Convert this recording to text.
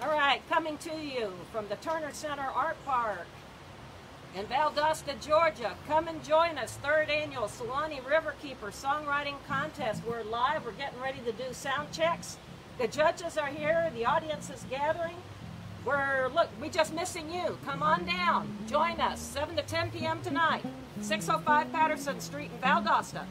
All right, coming to you from the Turner Center Art Park in Valdosta, Georgia. Come and join us. Third annual Suwannee Riverkeeper Songwriting Contest. We're live. We're getting ready to do sound checks. The judges are here. The audience is gathering. We're, look, we're just missing you. Come on down. Join us. 7 to 10 p.m. tonight. 605 Patterson Street in Valdosta.